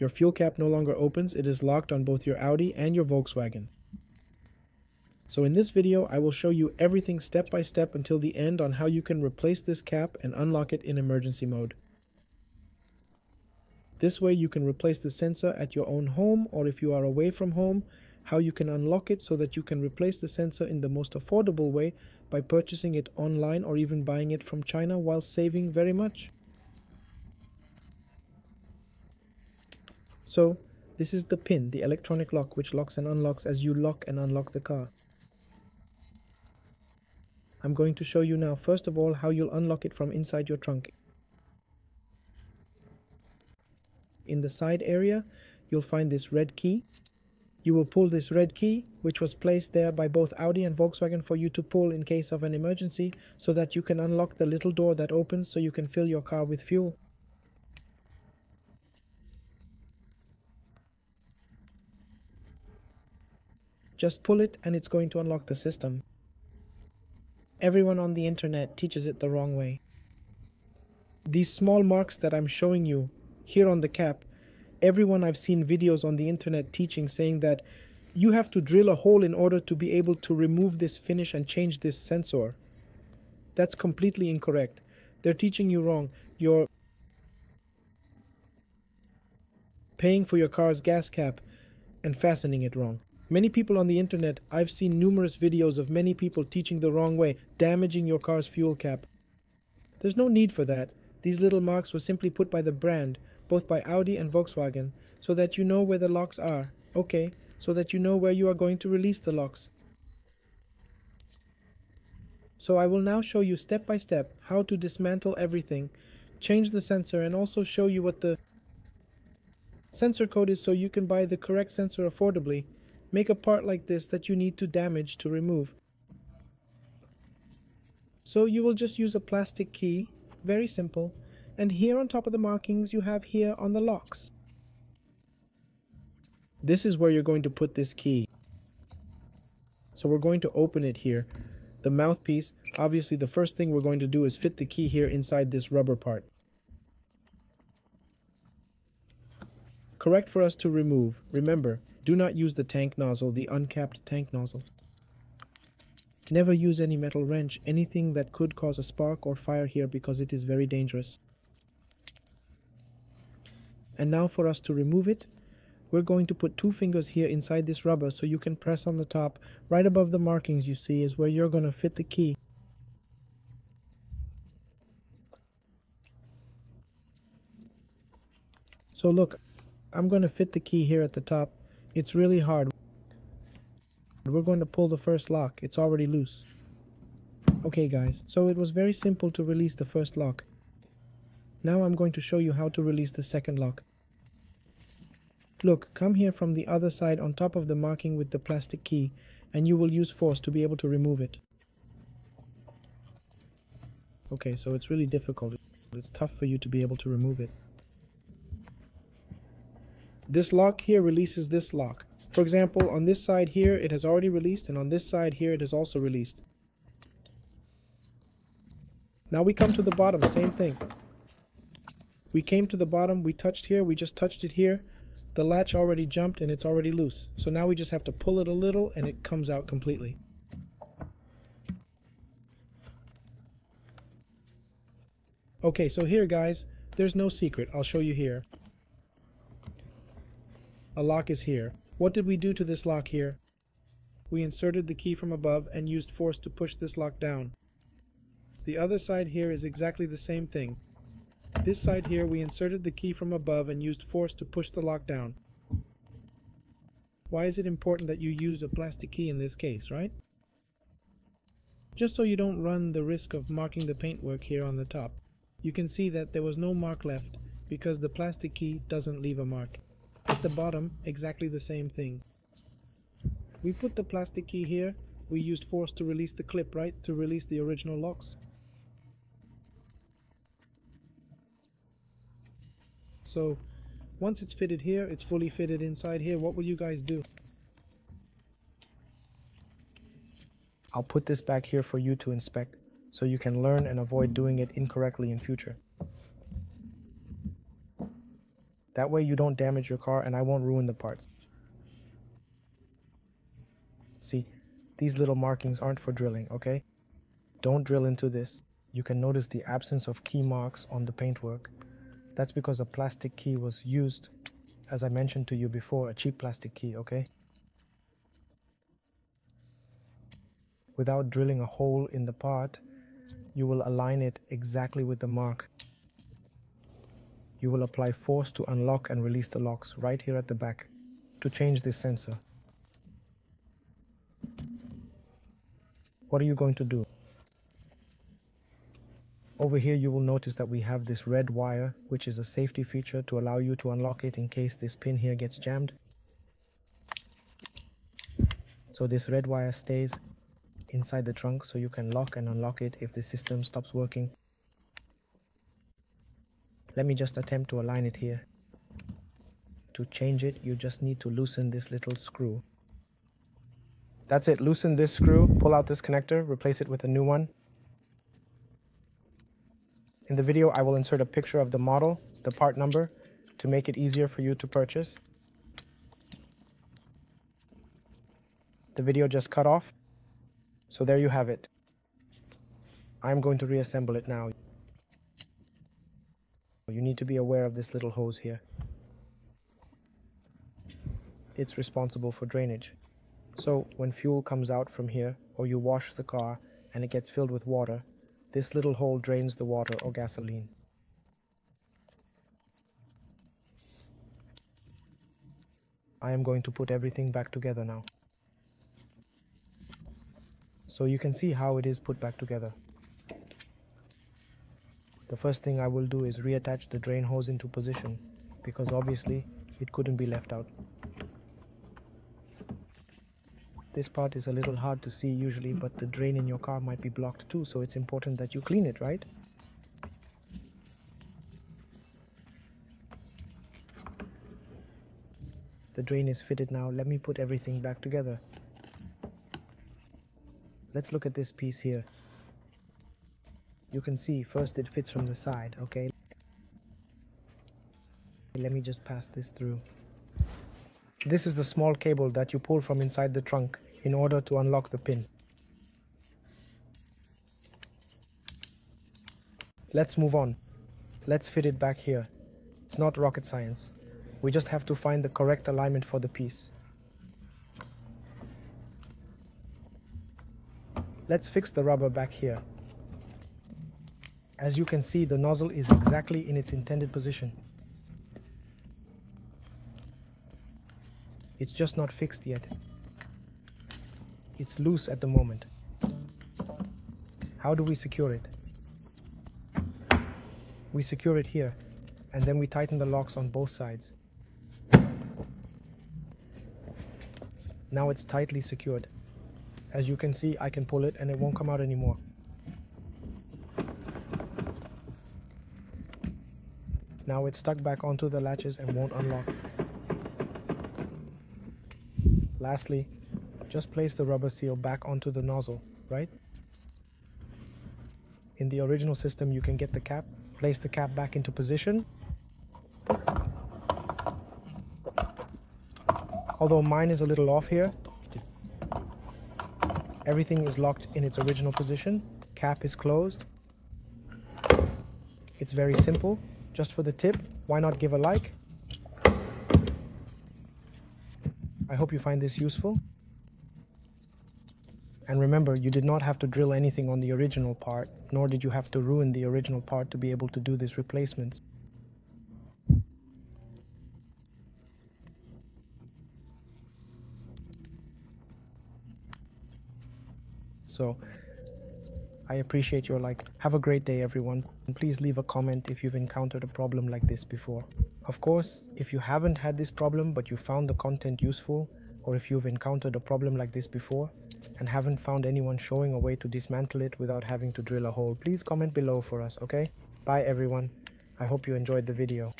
Your fuel cap no longer opens, it is locked on both your Audi and your Volkswagen. So in this video, I will show you everything step by step until the end on how you can replace this cap and unlock it in emergency mode. This way you can replace the sensor at your own home or if you are away from home, how you can unlock it so that you can replace the sensor in the most affordable way by purchasing it online or even buying it from China while saving very much. So this is the pin, the electronic lock which locks and unlocks as you lock and unlock the car. I'm going to show you now first of all how you'll unlock it from inside your trunk. In the side area you'll find this red key. You will pull this red key which was placed there by both Audi and Volkswagen for you to pull in case of an emergency so that you can unlock the little door that opens so you can fill your car with fuel. Just pull it and it's going to unlock the system. Everyone on the internet teaches it the wrong way. These small marks that I'm showing you here on the cap, everyone I've seen videos on the internet teaching saying that you have to drill a hole in order to be able to remove this finish and change this sensor. That's completely incorrect. They're teaching you wrong. You're paying for your car's gas cap and fastening it wrong. Many people on the internet, I've seen numerous videos of many people teaching the wrong way, damaging your car's fuel cap. There's no need for that. These little marks were simply put by the brand, both by Audi and Volkswagen, so that you know where the locks are. Okay, so that you know where you are going to release the locks. So I will now show you step by step how to dismantle everything, change the sensor and also show you what the sensor code is so you can buy the correct sensor affordably Make a part like this that you need to damage to remove. So you will just use a plastic key, very simple, and here on top of the markings you have here on the locks. This is where you're going to put this key. So we're going to open it here. The mouthpiece, obviously the first thing we're going to do is fit the key here inside this rubber part. Correct for us to remove. Remember, do not use the tank nozzle, the uncapped tank nozzle. Never use any metal wrench, anything that could cause a spark or fire here because it is very dangerous. And now for us to remove it, we're going to put two fingers here inside this rubber so you can press on the top. Right above the markings you see is where you're going to fit the key. So look, I'm going to fit the key here at the top it's really hard. We're going to pull the first lock. It's already loose. Okay guys, so it was very simple to release the first lock. Now I'm going to show you how to release the second lock. Look, come here from the other side on top of the marking with the plastic key and you will use force to be able to remove it. Okay, so it's really difficult. It's tough for you to be able to remove it. This lock here releases this lock. For example, on this side here, it has already released, and on this side here, it has also released. Now we come to the bottom, same thing. We came to the bottom, we touched here, we just touched it here. The latch already jumped and it's already loose. So now we just have to pull it a little and it comes out completely. Okay, so here guys, there's no secret. I'll show you here. A lock is here. What did we do to this lock here? We inserted the key from above and used force to push this lock down. The other side here is exactly the same thing. This side here we inserted the key from above and used force to push the lock down. Why is it important that you use a plastic key in this case, right? Just so you don't run the risk of marking the paintwork here on the top. You can see that there was no mark left because the plastic key doesn't leave a mark. At the bottom, exactly the same thing. We put the plastic key here. We used force to release the clip, right? To release the original locks. So, once it's fitted here, it's fully fitted inside here, what will you guys do? I'll put this back here for you to inspect, so you can learn and avoid doing it incorrectly in future. That way you don't damage your car and I won't ruin the parts. See, these little markings aren't for drilling, okay? Don't drill into this. You can notice the absence of key marks on the paintwork. That's because a plastic key was used, as I mentioned to you before, a cheap plastic key, okay? Without drilling a hole in the part, you will align it exactly with the mark. You will apply force to unlock and release the locks right here at the back to change this sensor. What are you going to do? Over here you will notice that we have this red wire which is a safety feature to allow you to unlock it in case this pin here gets jammed. So this red wire stays inside the trunk so you can lock and unlock it if the system stops working. Let me just attempt to align it here. To change it you just need to loosen this little screw. That's it, loosen this screw, pull out this connector, replace it with a new one. In the video, I will insert a picture of the model, the part number, to make it easier for you to purchase. The video just cut off, so there you have it. I'm going to reassemble it now. You need to be aware of this little hose here. It's responsible for drainage. So when fuel comes out from here, or you wash the car and it gets filled with water, this little hole drains the water or gasoline. I am going to put everything back together now. So you can see how it is put back together. The first thing I will do is reattach the drain hose into position because obviously it couldn't be left out. This part is a little hard to see usually, but the drain in your car might be blocked too, so it's important that you clean it, right? The drain is fitted now. Let me put everything back together. Let's look at this piece here. You can see first it fits from the side, okay? Let me just pass this through. This is the small cable that you pull from inside the trunk in order to unlock the pin. Let's move on. Let's fit it back here. It's not rocket science. We just have to find the correct alignment for the piece. Let's fix the rubber back here. As you can see, the nozzle is exactly in its intended position. It's just not fixed yet. It's loose at the moment. How do we secure it? We secure it here, and then we tighten the locks on both sides. Now it's tightly secured. As you can see, I can pull it and it won't come out anymore. Now it's stuck back onto the latches and won't unlock. Lastly, just place the rubber seal back onto the nozzle, right? In the original system, you can get the cap, place the cap back into position. Although mine is a little off here, Everything is locked in its original position. Cap is closed. It's very simple. Just for the tip, why not give a like? I hope you find this useful. And remember, you did not have to drill anything on the original part, nor did you have to ruin the original part to be able to do these replacements. So I appreciate your like. Have a great day, everyone. And please leave a comment if you've encountered a problem like this before. Of course, if you haven't had this problem but you found the content useful, or if you've encountered a problem like this before and haven't found anyone showing a way to dismantle it without having to drill a hole, please comment below for us, okay? Bye everyone. I hope you enjoyed the video.